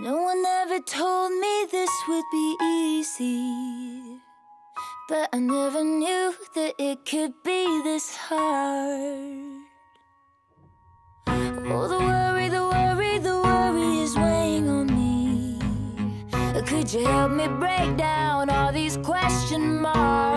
No one ever told me this would be easy But I never knew that it could be this hard Oh, the worry, the worry, the worry is weighing on me Could you help me break down all these question marks?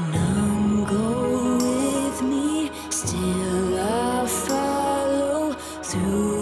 With me, still I follow through.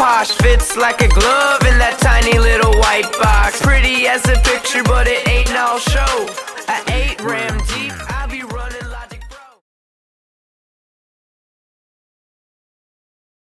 posh Fits like a glove in that tiny little white box. Pretty as a picture but it